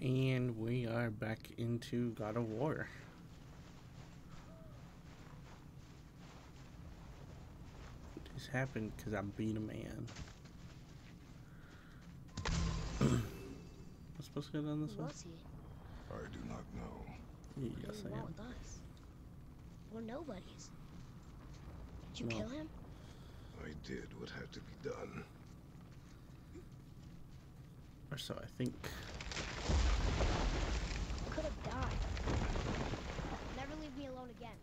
And we are back into God of War. This happened because I beat a man. I'm supposed to go down this Who way? I do not know. Yes, I went am. with us. We're nobodies. Did you No. kill him? I did what had to be done. Or so I think. Alone again.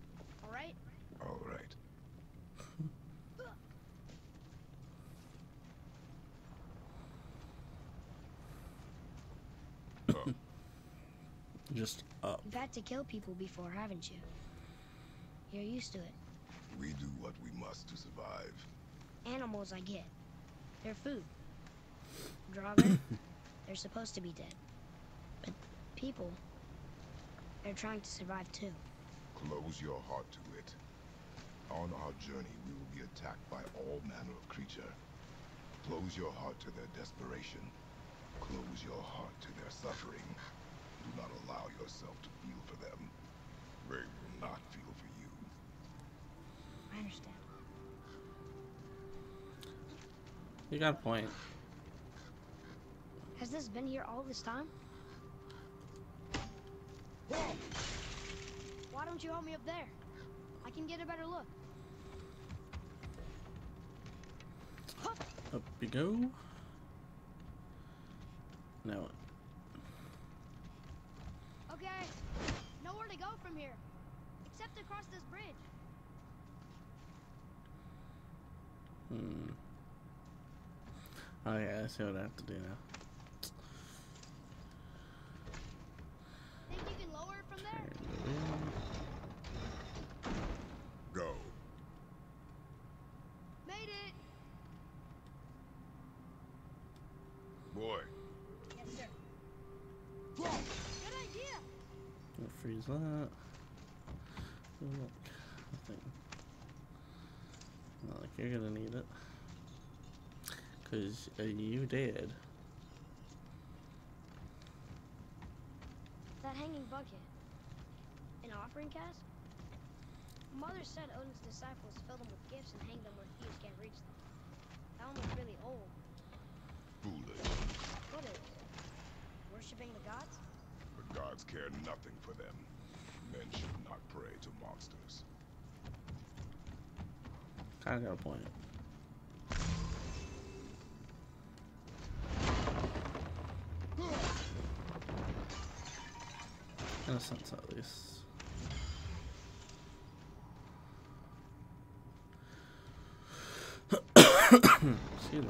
All right? All right. Just up. You've had to kill people before, haven't you? You're used to it. we do what we must to survive. Animals, I get. They're food. Draugr, they're supposed to be dead. But people, they're trying to survive too. Close your heart to it. On our journey, we will be attacked by all manner of creature. Close your heart to their desperation. Close your heart to their suffering. Do not allow yourself to feel for them. They will not feel for you. I understand. You got a point. Has this been here all this time? Why don't you help me up there? I can get a better look. Up we go. Now, Okay, nowhere to go from here, except across this bridge. hmm. Oh yeah, I see what I have to do now. Think you can lower it from there? Turn it in. Go. Made it. Boy, Yes, sir. Good idea. We'll freeze that. Oh, look, nothing. Not like you're gonna need it. Cause uh, you did. That hanging bucket. An offering cask? Mother said Odin's disciples fill them with gifts and hang them where thieves can't reach them. That one looks really old. foolish. Foolish. Worshipping the gods? The gods care nothing for them. Men should not pray to monsters. Kinda got a point. In a sense, at least. Excuse me.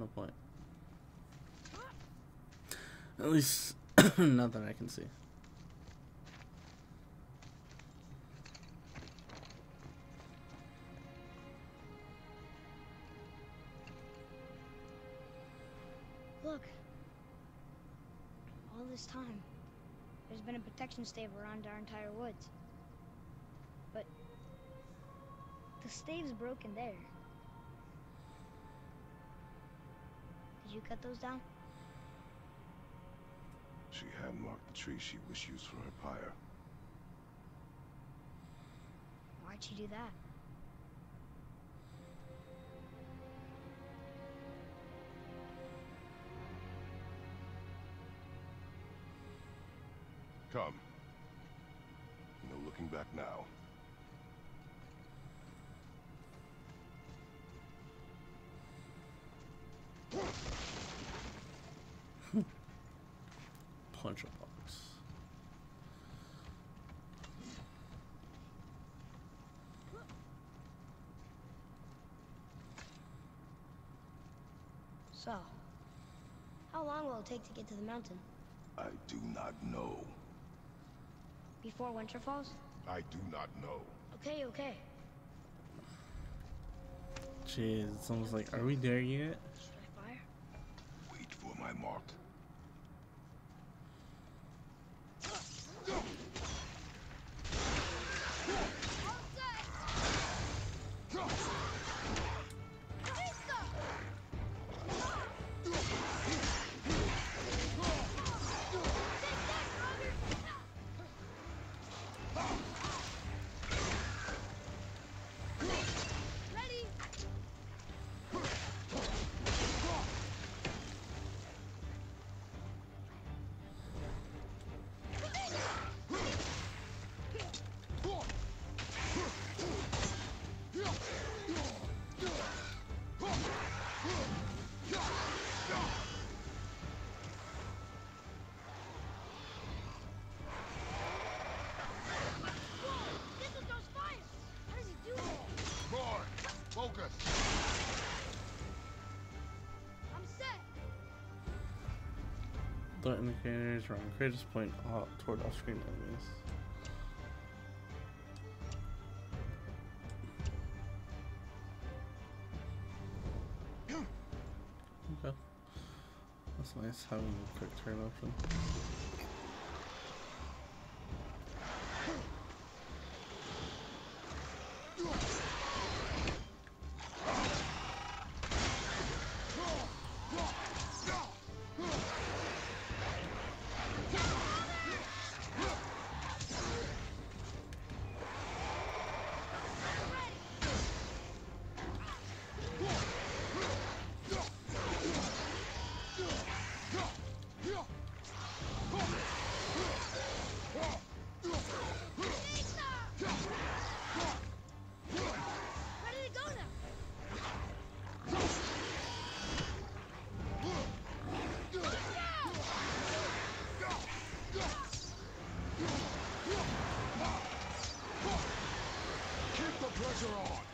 No point. At least, not that I can see. Look. All this time, there's been a protection stave around our entire woods. But the stave's broken there. Did you cut those down? She had marked the tree she wished used for her pyre. Why'd she do that? Come. No looking back now. Punch a box. So, how long will it take to get to the mountain? I do not know. Before winter falls? I do not know. Okay, okay. Jeez, it's almost like, are we there yet? The indicators are on Kratos point out toward off-screen enemies. Okay. That's nice having a quick turn option. Pressure on.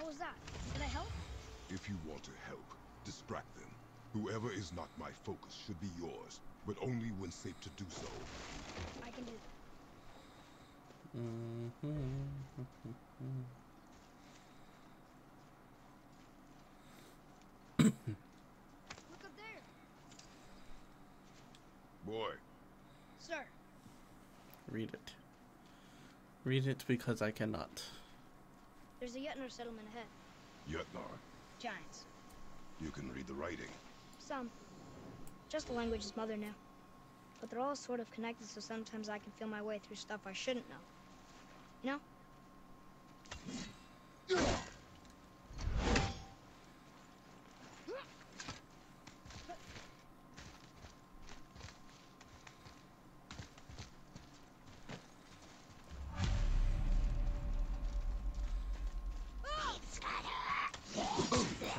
How was that? Did I help? If you want to help, distract them. Whoever is not my focus should be yours, but only when safe to do so. I can do Mhm. Look up there! Boy, Sir, Read it. Read it because I cannot. Jötnar settlement ahead. Jötnar, Giants. you can read the writing. Some. Just the language his mother knew. But they're all sort of connected, so sometimes I can feel my way through stuff I shouldn't know. You know?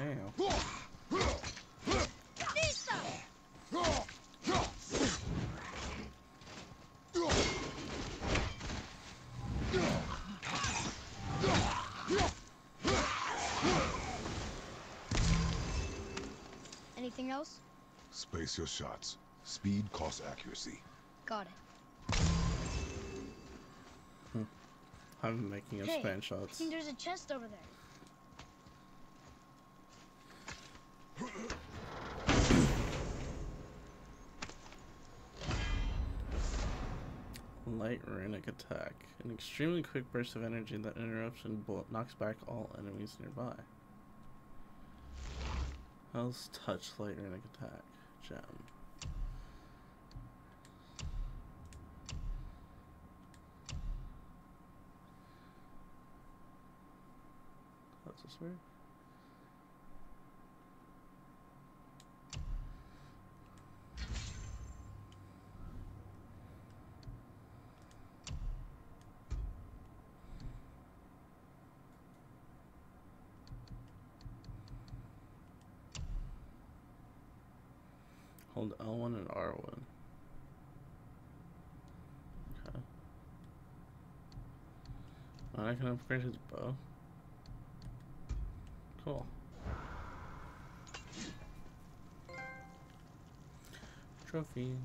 Damn. Anything else? Space your shots. Speed costs accuracy. Got it. I'm making up Hey, span I shots. think there's a chest over there. Runic attack. An extremely quick burst of energy that interrupts and knocks back all enemies nearby. How's touch light runic attack? Gem. How's this work? Hold L1 and R1. Okay. And I can upgrade his bow. Cool. Trophy.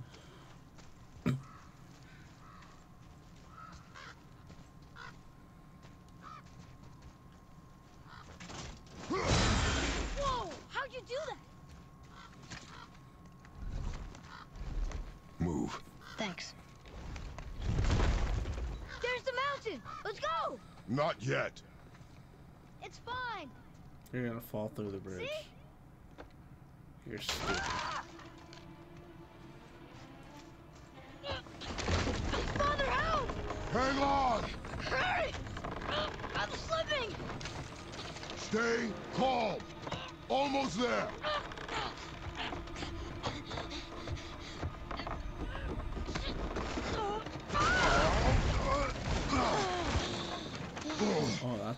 Whoa! How'd you do that? Move. Thanks. There's the mountain! Let's go! Not yet. It's fine! You're gonna fall through the bridge. See? You're stupid. Father, help! Hang on! Hurry! I'm slipping! Stay calm. Almost there.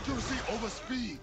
Accuracy over speed.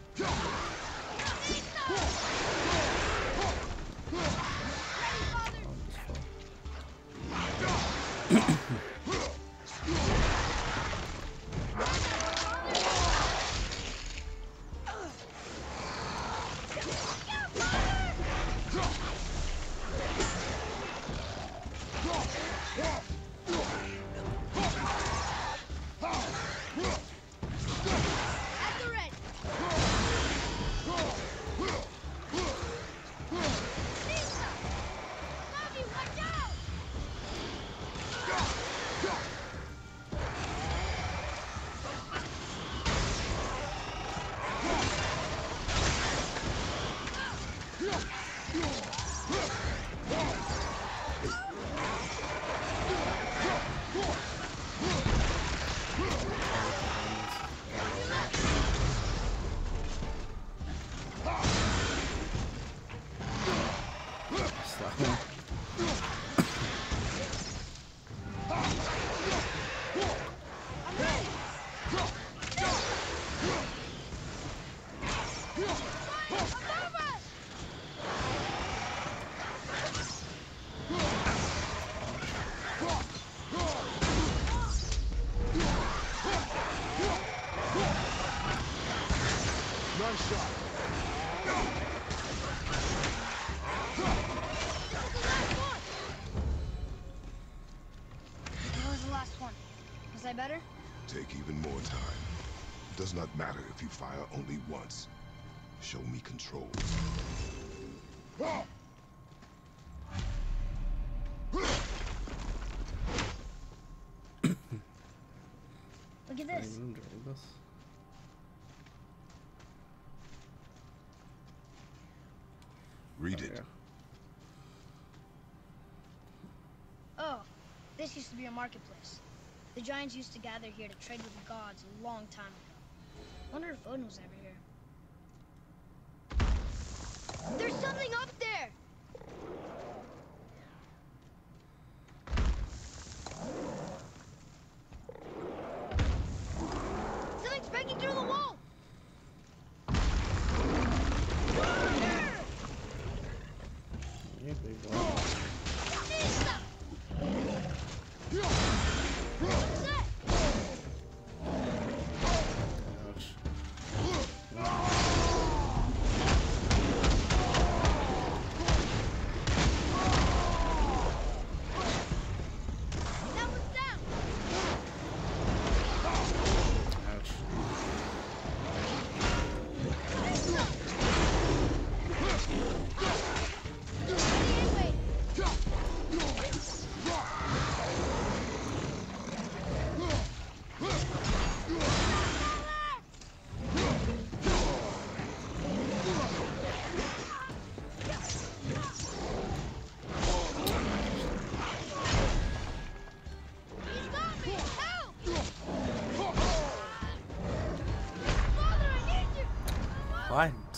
I better? Take even more time. It does not matter if you fire only once. Show me controls. Look at this. this. Read it. Oh, this used to be a marketplace. The giants used to gather here to trade with the gods a long time ago. Wonder if Odin was ever here. There's something up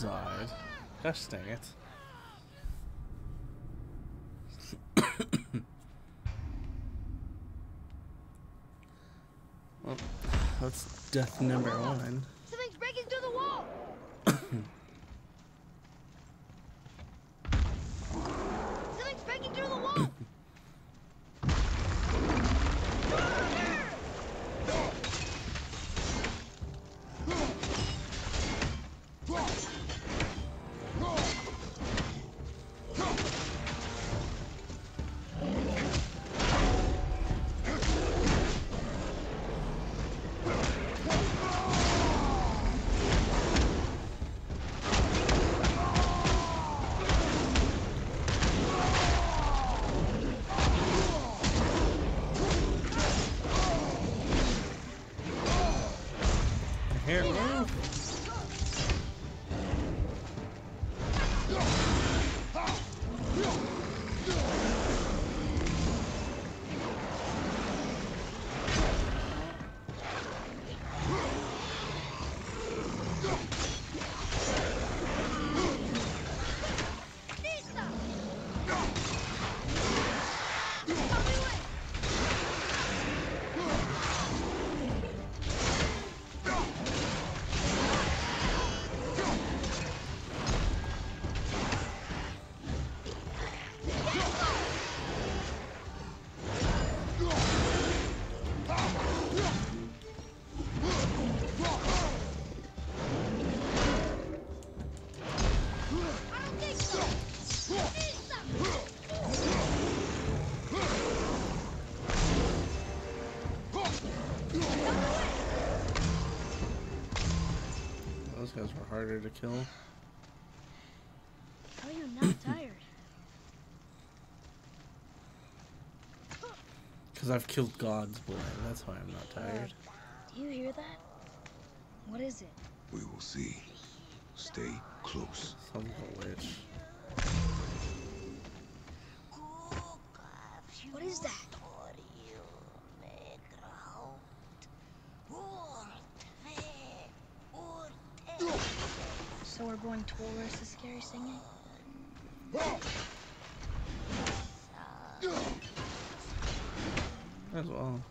Died. Gosh dang it. well, that's death number one. Those guys were harder to kill. Oh, How are you not tired? Because I've killed gods, boy. That's why I'm not tired. Do you hear that? What is it? We will see. Stay close. Sounds like a witch. What is that? Towards the scary singing? As well.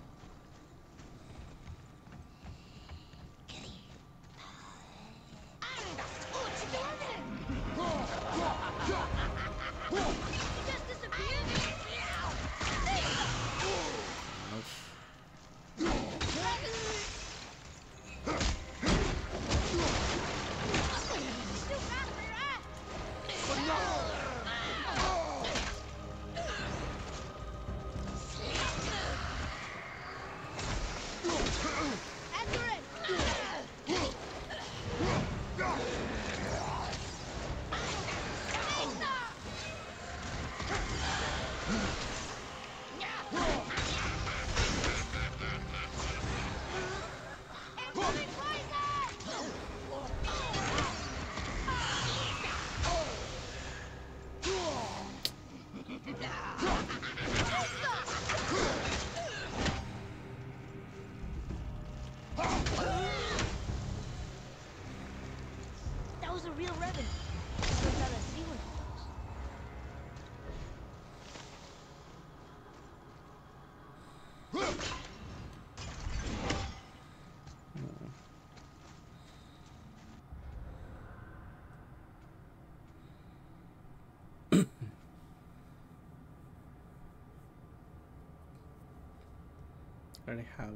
I already have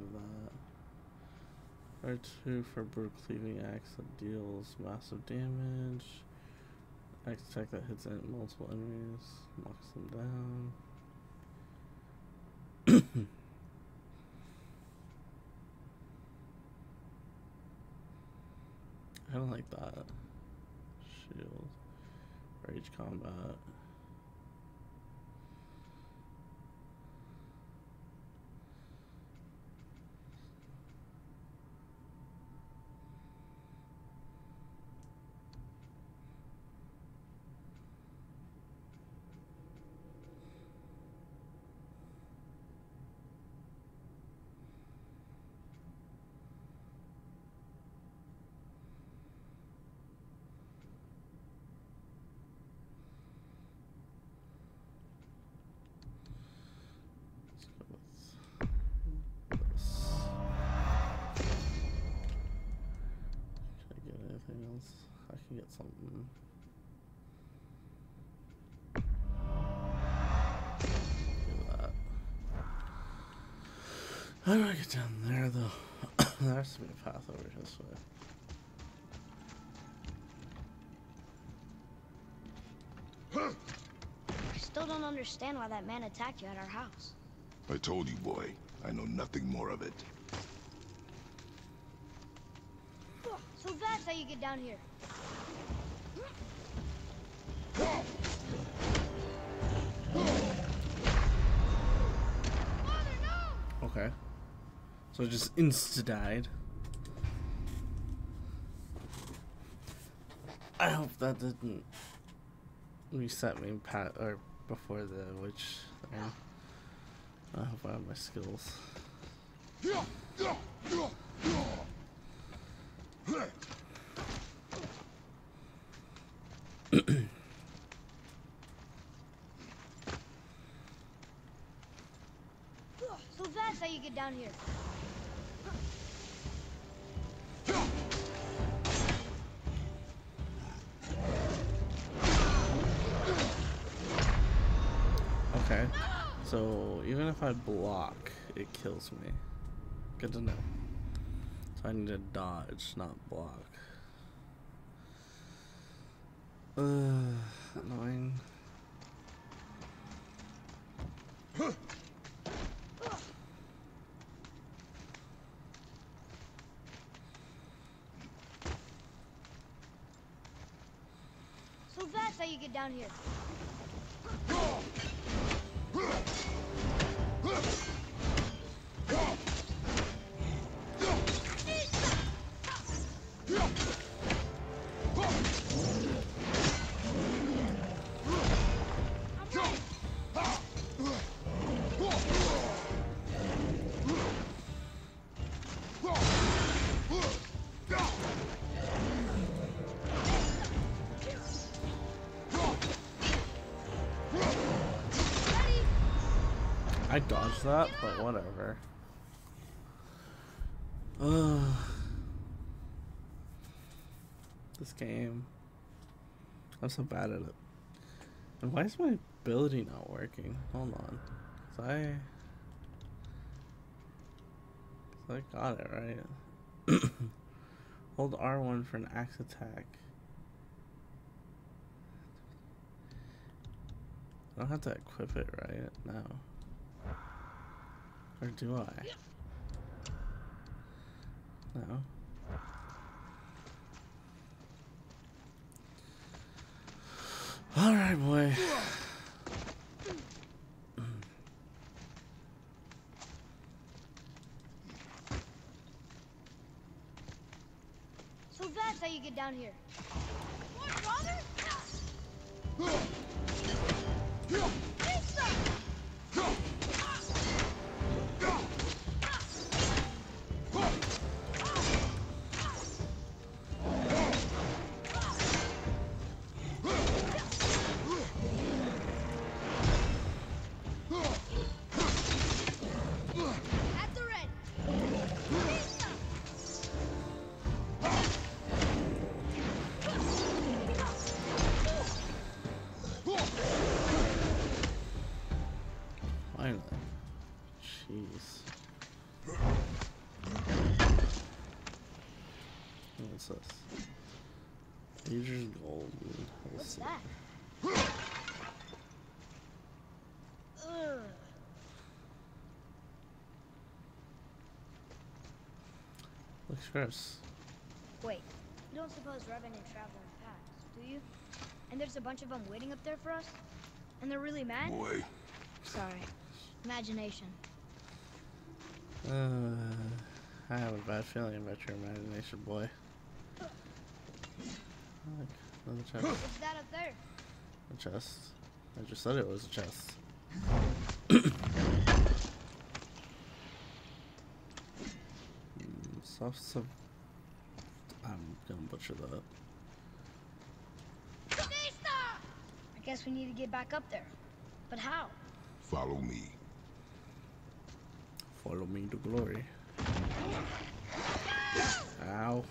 that. R2 for Brook cleaving axe that deals massive damage. Axe attack that hits multiple enemies, knocks them down. I don't like that. Shield. Rage combat. Let's go with this. Can I get anything else? I can get something. How do I get down there though? there has to be a path over this way. I still don't understand why that man attacked you at our house. I told you, boy. I know nothing more of it. So that's how you get down here. Okay. So it just insta died. I hope that didn't reset me pat or before the witch thing. I hope I have my skills. So that's how you get down here. Okay. So even if I block, it kills me. Good to know. So I need to dodge, not block. Uh, annoying. So that's how you get down here. Dodged that, but whatever. Ugh. This game. I'm so bad at it. And why is my ability not working? Hold on. 'Cause I. 'cause I got it right. Hold R1 for an axe attack. I don't have to equip it, right? No. Or do I? No. Alright, boy. So that's how you get down here. What, father? Looks gross. Wait, you don't suppose Revenant travel in packs, do you? And there's a bunch of them waiting up there for us? And they're really mad? Boy, Sorry. Imagination. Uh, I have a bad feeling about your imagination, boy. Look, another chest. What's that up there? A chest. I just said it was a chest. Mm, soft sub. I'm gonna butcher that. I guess we need to get back up there. But how? follow me. Follow me to glory. Ow.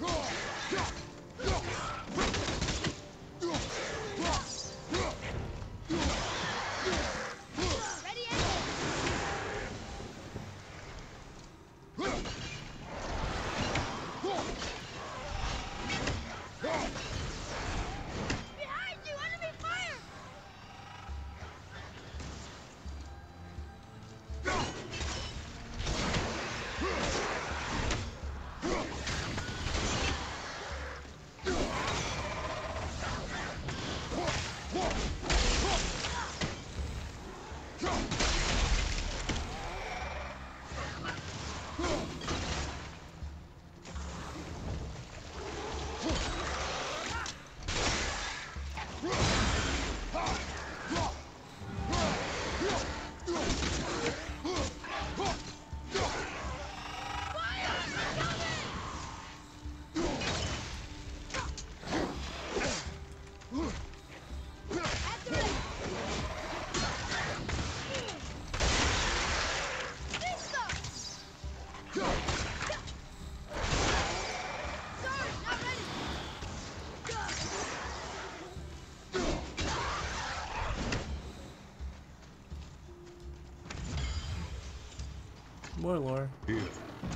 More lore. Here,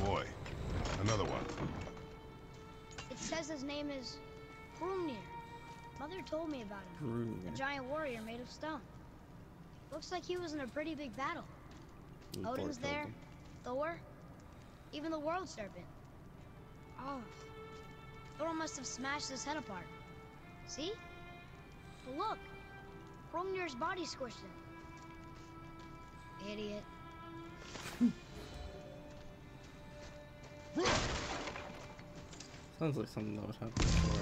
boy. Another one. It says his name is Hrungnir. Mother told me about him. A Brunir. giant warrior made of stone. Looks like he was in a pretty big battle. Thor Odin's there, him. Thor, even the World Serpent. Oh, Thor must have smashed his head apart. See? But look, Hrungnir's body squished him. Idiot. Sounds like something that would happen before.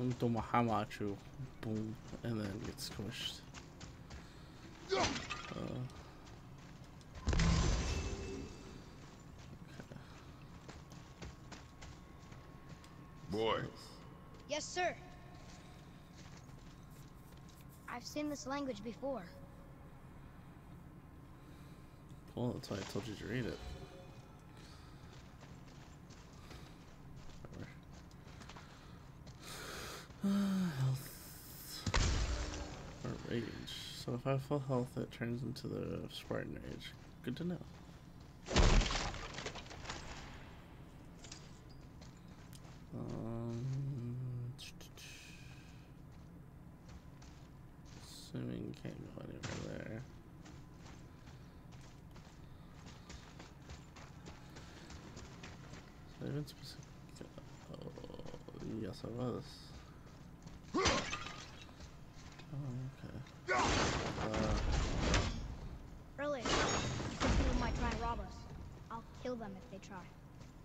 Into Mahamachu. Boom. And then gets squished. Uh, Boy, Yes, sir. I've seen this language before. well, that's why I told you to read it. Whatever. health. Or rage. So if I have full health, it turns into the Spartan rage. Good to know. Um, specific. Oh, yes, I was. Oh, okay. Uh, Really, you think people might try and rob us. I'll kill them if they try.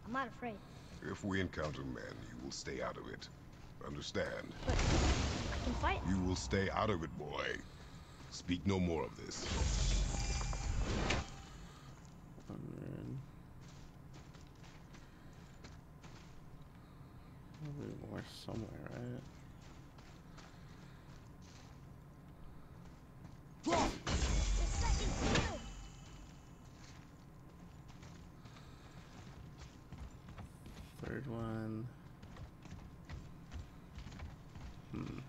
I'm not afraid, if we encounter men, you will stay out of it. Understand? but I can fight. You will stay out of it, boy. Speak no more of this. hundred. Probably more somewhere, right? The second field! Third one. Hmm.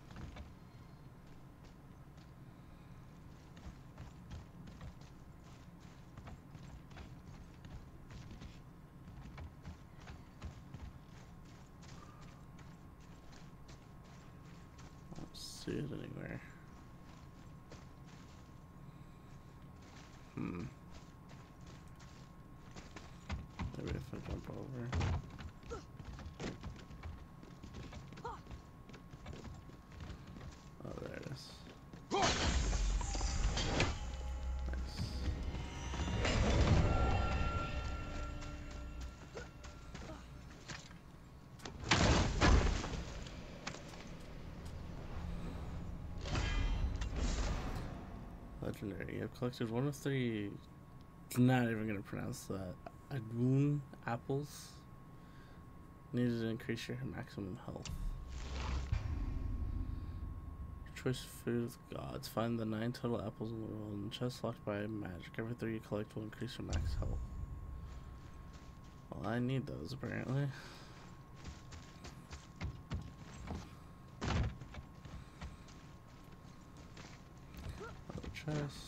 It anywhere. Legendary. You have collected one of three. Not even gonna pronounce that. Adwoon apples. Needed to increase your maximum health. Choice food gods. Find the nine total apples in the world and chest locked by magic. Every three you collect will increase your max health. Well, I need those apparently. Another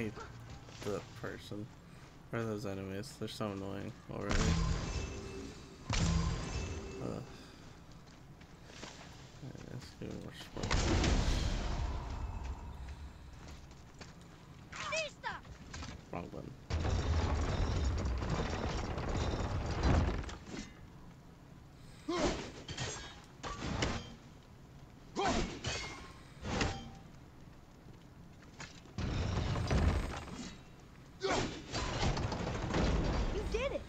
hate the person. Or those enemies. They're so annoying already. Ugh. Yeah, let's do more smoke. Vista! Wrong button. You did it!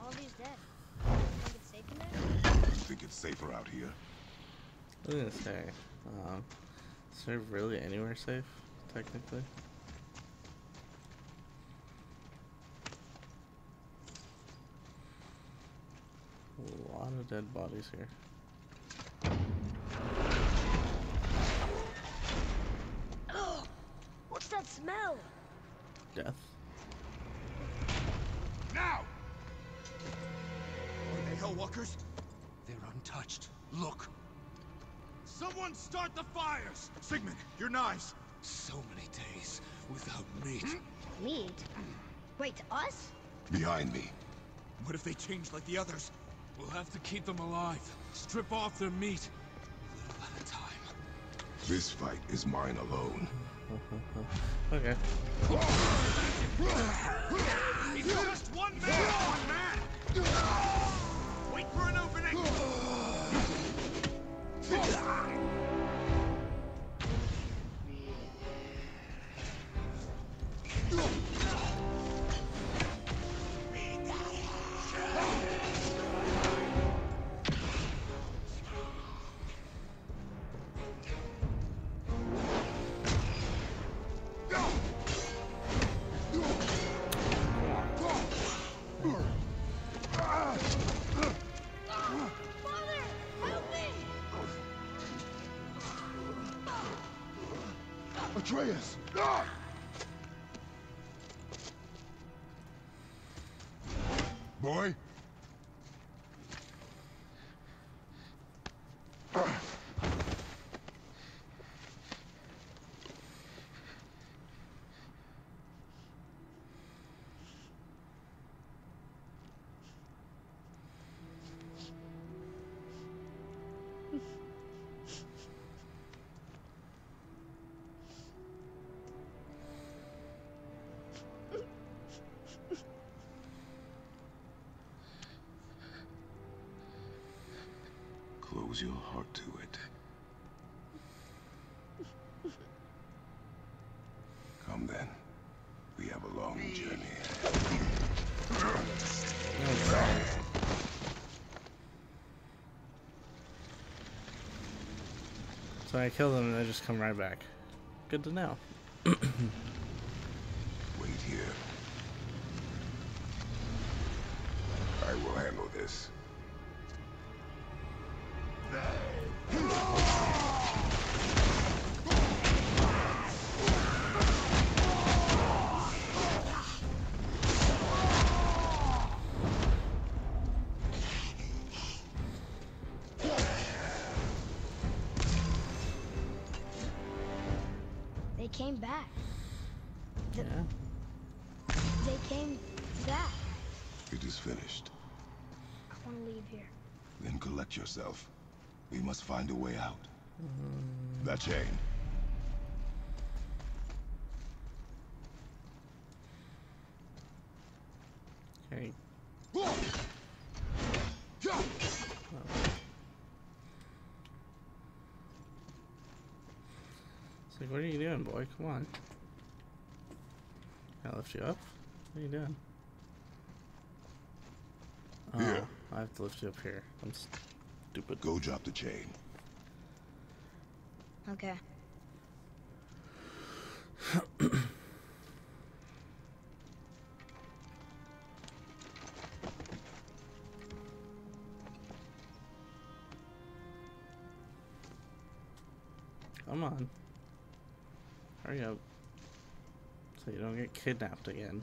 All these dead. Think it's safe in there? You think it's safer out here? I was gonna say, um, is there really anywhere safe, technically? A lot of dead bodies here. Start the fires! Sigmund, your knives! So many days without meat. Hmm? Meat? Wait, us? Behind me. What if they change like the others? We'll have to keep them alive. Strip off their meat. A little at a time. This fight is mine alone. Okay. He's just one man! One man! Close your heart to it. Come then. We have a long journey. So I kill them and they just come right back. Good to know. That chain. It's like, what are you doing, boy? Come on. Can I lift you up? What are you doing? Oh, Here. I have to lift you up here. I'm stupid. Go drop the chain. Okay. Come on. Hurry up. So you don't get kidnapped again.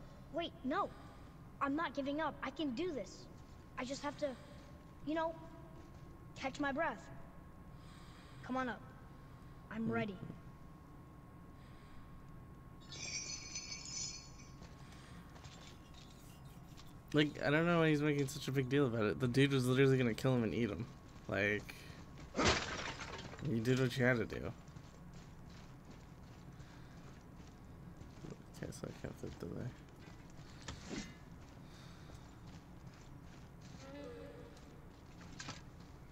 Wait, no. I'm not giving up. I can do this. I just have to, you know, catch my breath. Come on up. I'm hmm. ready. Like, I don't know why he's making such a big deal about it. The dude was literally gonna kill him and eat him. Like, you did what you had to do. Okay, so I kept it delay.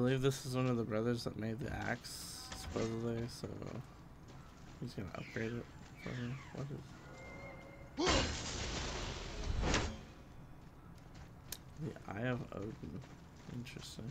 believe this is one of the brothers that made the axe, supposedly, so he's gonna upgrade it for me. What is the Eye of Odin? Interesting.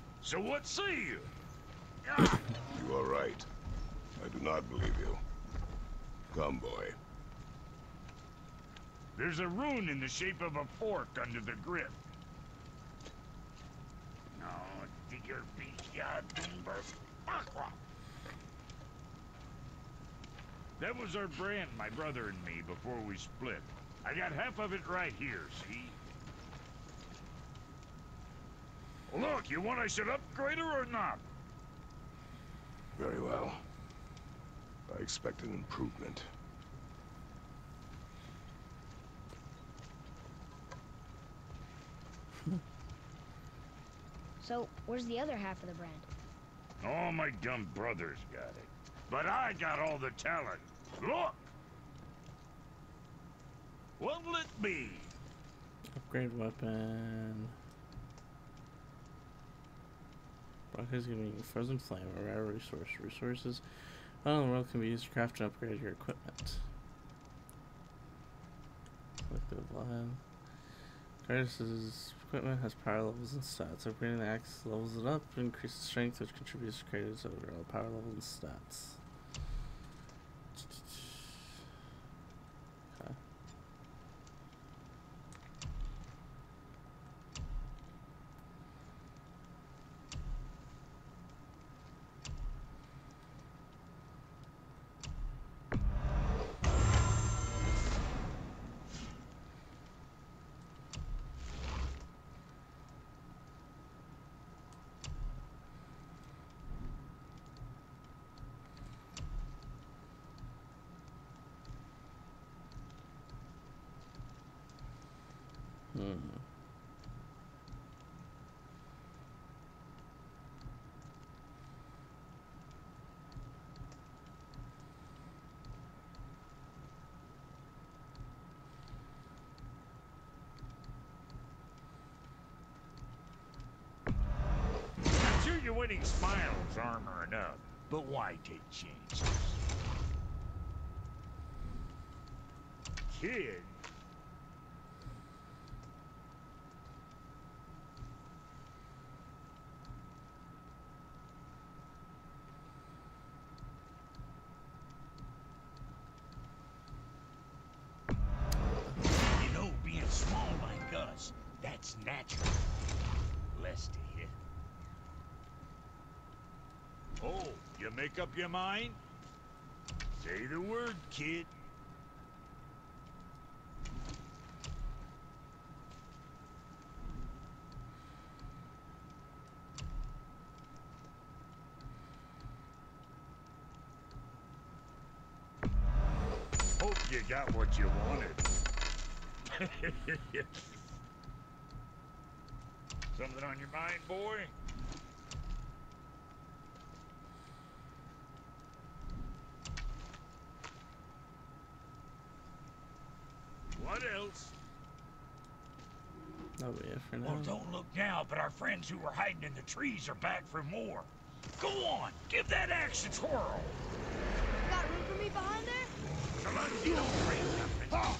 so what say you? You are right. I do not believe you. Come, boy. There's a rune in the shape of a fork under the grip. No, digger That was our brand, my brother and me, before we split. I got half of it right here, see? Look, you want I should upgrade her or not? Very well. I expect an improvement. So, where's the other half of the brand? All my dumb brothers got it. But I got all the talent. Look! What'll it be? Upgrade weapon. Brok is giving you Frozen Flame, a rare resource. Resources found in the world can be used to craft and upgrade your equipment. Collective line. Kratos's equipment has power levels and stats. Upgrading the axe levels it up, increases strength, which contributes to Kratos' overall power level and stats. Sure your winning smiles armor enough, but why take chances? Kid? You know, being small like us, that's natural. Less to hit. Oh, you make up your mind? Say the word, kid. Hope you got what you wanted. Something on your mind, boy? What else? That'll be it for now. Well, don't look now, but our friends who were hiding in the trees are back for more. Go on, give that axe a twirl. Got room for me behind there? Come on, you don't break nothing. Uh,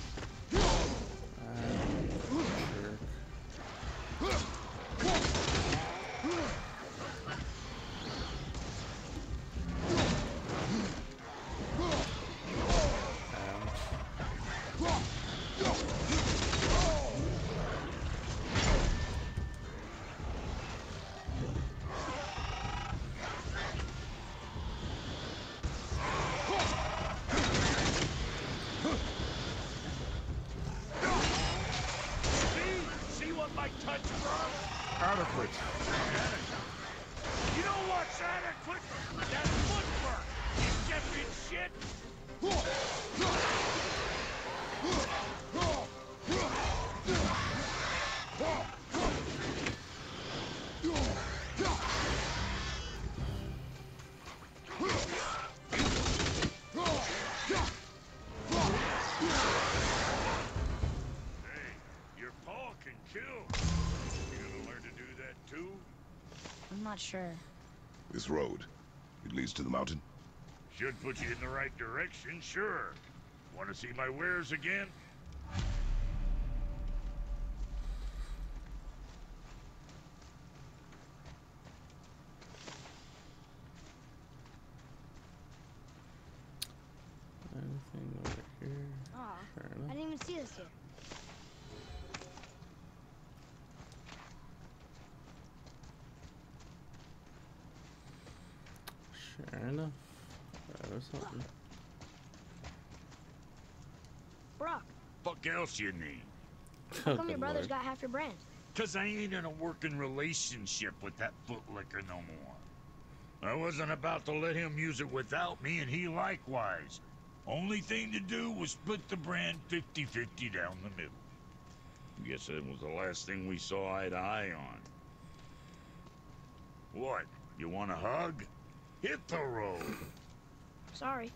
not sure. This road, it leads to the mountain. Should put you in the right direction, sure. Want to see my wares again? Anything over here? Aw, Fair I enough. didn't even see this here. Sure enough. That was something. Brok, Fuck else you need? how come your good brother's lord. got half your brand? Cause I ain't in a working relationship with that footlicker no more. I wasn't about to let him use it without me, and he likewise. Only thing to do was split the brand 50-50 down the middle. Guess that was the last thing we saw eye to eye on. What? You want a hug? Hit the road. Sorry.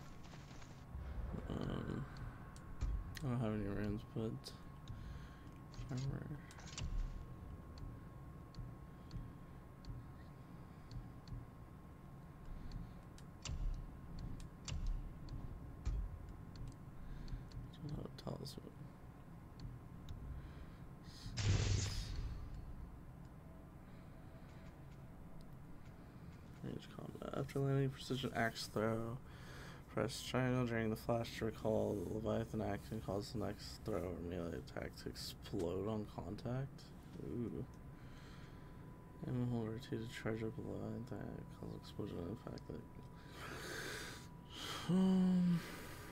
Um, I don't have any runes, but armor. Don't know what it tells me. Says- Range combat. After landing, precision axe throw. Press triangle during the flash to recall the Leviathan axe action cause the next throw or melee attack to explode on contact. Ooh. And hold R2 to charge up the Leviathan cause explosion impact that um,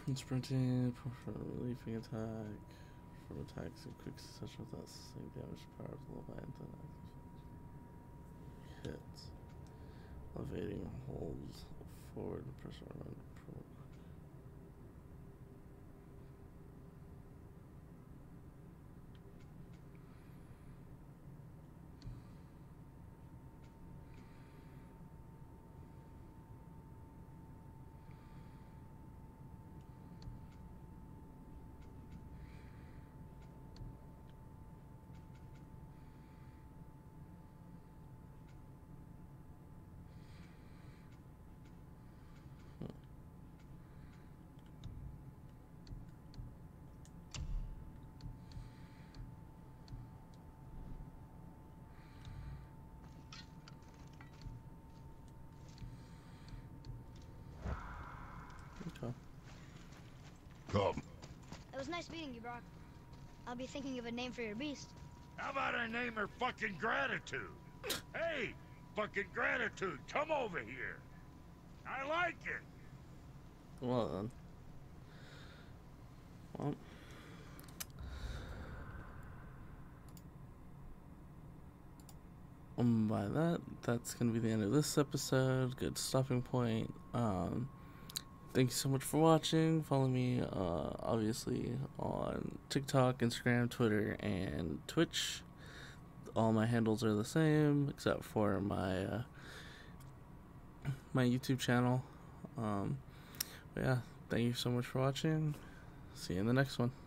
and sprinting from relieving attack from attacks in quick succession without sustained damage power of the Leviathan hit. Elevating hold forward pressure on Come. It was nice meeting you, Brok. I'll be thinking of a name for your beast. How about I name her fucking Gratitude? hey, fucking Gratitude, come over here. I like it. Well then. Well. Um, by that, that's gonna be the end of this episode. Good stopping point. Um, thank you so much for watching. Follow me, uh, obviously on TikTok, Instagram, Twitter, and Twitch. All my handles are the same except for my uh, my YouTube channel. Um, but yeah, thank you so much for watching. See you in the next one.